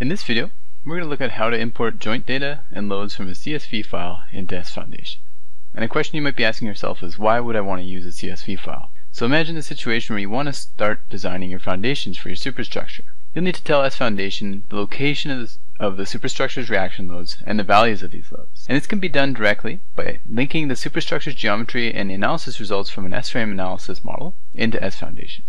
In this video, we're going to look at how to import joint data and loads from a CSV file into sFoundation. And a question you might be asking yourself is, why would I want to use a CSV file? So imagine the situation where you want to start designing your foundations for your superstructure. You'll need to tell S Foundation the location of the, of the superstructure's reaction loads and the values of these loads. And this can be done directly by linking the superstructure's geometry and analysis results from an S-frame analysis model into sFoundation.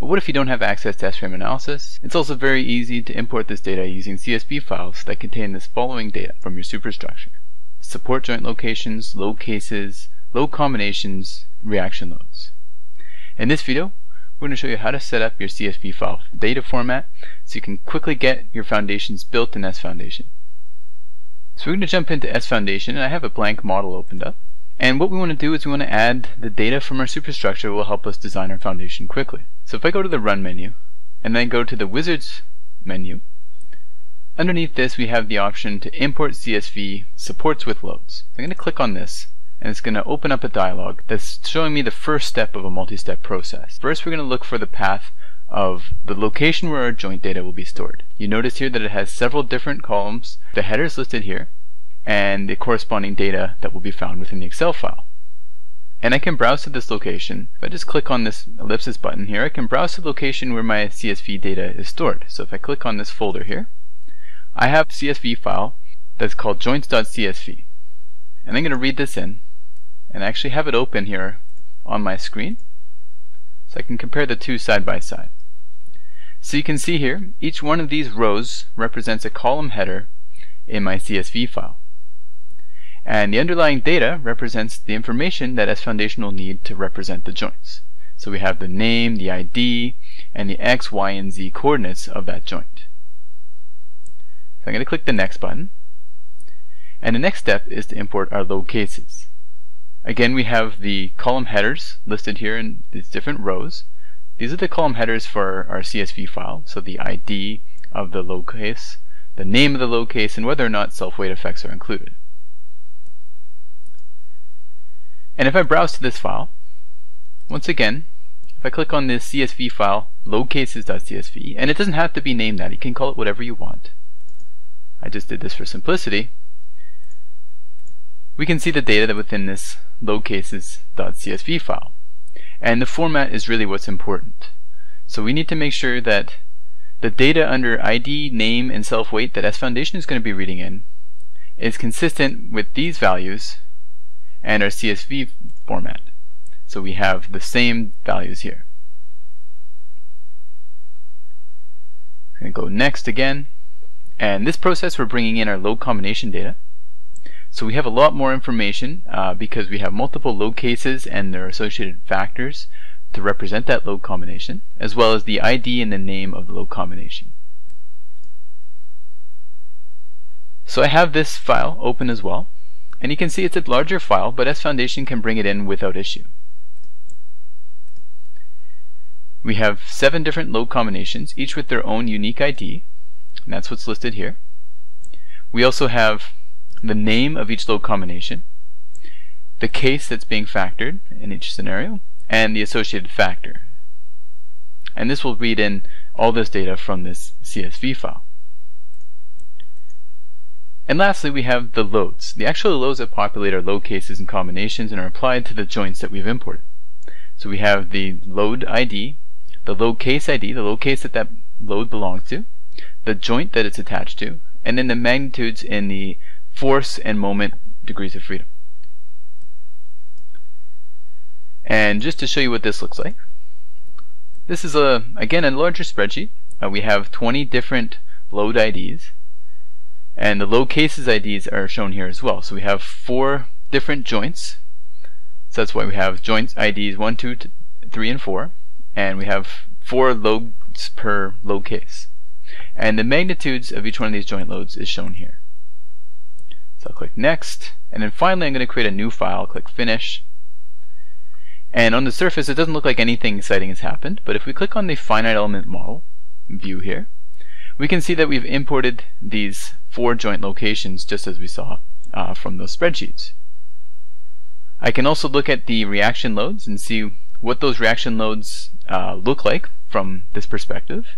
But what if you don't have access to S-frame analysis? It's also very easy to import this data using CSV files that contain this following data from your superstructure. Support joint locations, load cases, load combinations, reaction loads. In this video, we're going to show you how to set up your CSV file data format so you can quickly get your foundations built in sFoundation. So we're going to jump into sFoundation and I have a blank model opened up. And what we want to do is we want to add the data from our superstructure will help us design our foundation quickly. So if I go to the Run menu, and then go to the Wizards menu, underneath this we have the option to import CSV supports with loads. I'm going to click on this, and it's going to open up a dialog that's showing me the first step of a multi-step process. First we're going to look for the path of the location where our joint data will be stored. You notice here that it has several different columns. The header is listed here, and the corresponding data that will be found within the Excel file. And I can browse to this location. If I just click on this ellipsis button here, I can browse to the location where my CSV data is stored. So if I click on this folder here, I have a CSV file that's called joints.csv. And I'm going to read this in and actually have it open here on my screen so I can compare the two side by side. So you can see here, each one of these rows represents a column header in my CSV file. And the underlying data represents the information that sFoundation will need to represent the joints. So we have the name, the ID, and the X, Y, and Z coordinates of that joint. So I'm going to click the Next button. And the next step is to import our load cases. Again, we have the column headers listed here in these different rows. These are the column headers for our CSV file, so the ID of the load case, the name of the load case, and whether or not self-weight effects are included. And if I browse to this file, once again, if I click on this CSV file, loadcases.csv, and it doesn't have to be named that, you can call it whatever you want. I just did this for simplicity. We can see the data that within this loadcases.csv file. And the format is really what's important. So we need to make sure that the data under ID, name, and self-weight that S Foundation is going to be reading in is consistent with these values and our CSV format. So we have the same values here. I'm going to go next again. And this process we're bringing in our load combination data. So we have a lot more information uh, because we have multiple load cases and their associated factors to represent that load combination, as well as the ID and the name of the load combination. So I have this file open as well. And you can see it's a larger file, but S Foundation can bring it in without issue. We have seven different load combinations, each with their own unique ID, and that's what's listed here. We also have the name of each load combination, the case that's being factored in each scenario, and the associated factor. And this will read in all this data from this CSV file. And lastly, we have the loads. The actual loads that populate our load cases and combinations and are applied to the joints that we've imported. So we have the load ID, the load case ID, the load case that that load belongs to, the joint that it's attached to, and then the magnitudes in the force and moment degrees of freedom. And just to show you what this looks like, this is a again a larger spreadsheet. Uh, we have 20 different load IDs and the load cases IDs are shown here as well. So we have four different joints. So that's why we have joints IDs 1, 2, 3, and 4. And we have four loads per load case. And the magnitudes of each one of these joint loads is shown here. So I'll click Next. And then finally I'm going to create a new file. Click Finish. And on the surface it doesn't look like anything exciting has happened. But if we click on the finite element model view here, we can see that we've imported these four joint locations just as we saw uh, from those spreadsheets. I can also look at the reaction loads and see what those reaction loads uh, look like from this perspective.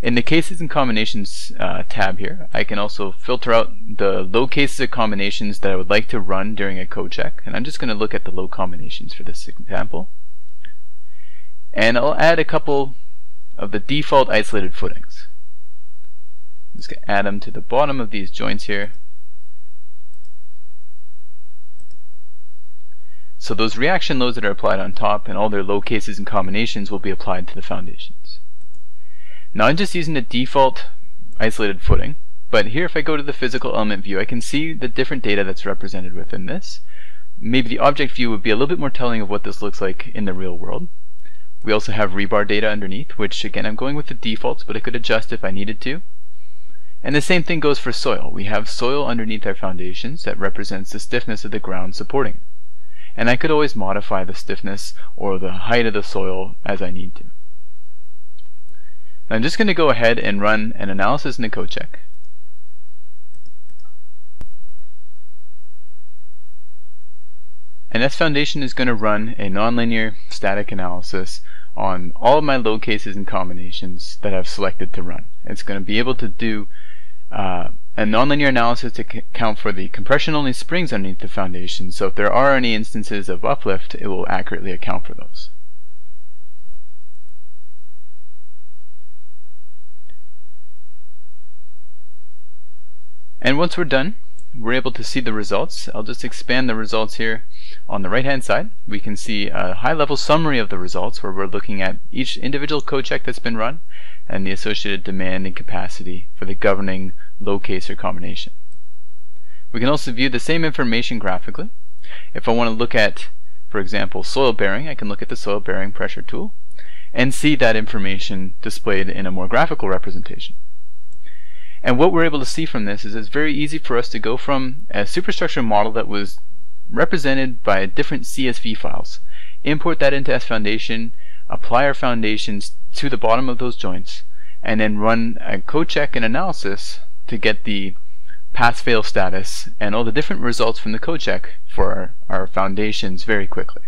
In the cases and combinations uh, tab here, I can also filter out the load cases of combinations that I would like to run during a code check. And I'm just going to look at the load combinations for this example. And I'll add a couple of the default isolated footings. I'm just going to add them to the bottom of these joints here. So those reaction loads that are applied on top and all their load cases and combinations will be applied to the foundations. Now I'm just using the default isolated footing, but here if I go to the physical element view I can see the different data that's represented within this. Maybe the object view would be a little bit more telling of what this looks like in the real world. We also have rebar data underneath, which again I'm going with the defaults, but I could adjust if I needed to. And the same thing goes for soil. We have soil underneath our foundations that represents the stiffness of the ground supporting it. And I could always modify the stiffness or the height of the soil as I need to. Now I'm just going to go ahead and run an analysis in the code check. And S Foundation is going to run a nonlinear static analysis on all of my load cases and combinations that I've selected to run. It's going to be able to do uh, a nonlinear analysis to account for the compression-only springs underneath the foundation, so if there are any instances of uplift, it will accurately account for those. And once we're done, we're able to see the results. I'll just expand the results here. On the right hand side, we can see a high level summary of the results where we're looking at each individual code check that's been run and the associated demand and capacity for the governing load case or combination. We can also view the same information graphically. If I want to look at, for example, soil bearing, I can look at the soil bearing pressure tool and see that information displayed in a more graphical representation. And what we're able to see from this is it's very easy for us to go from a superstructure model that was represented by different CSV files, import that into S Foundation, apply our foundations to the bottom of those joints, and then run a code check and analysis to get the pass-fail status and all the different results from the code check for our, our foundations very quickly.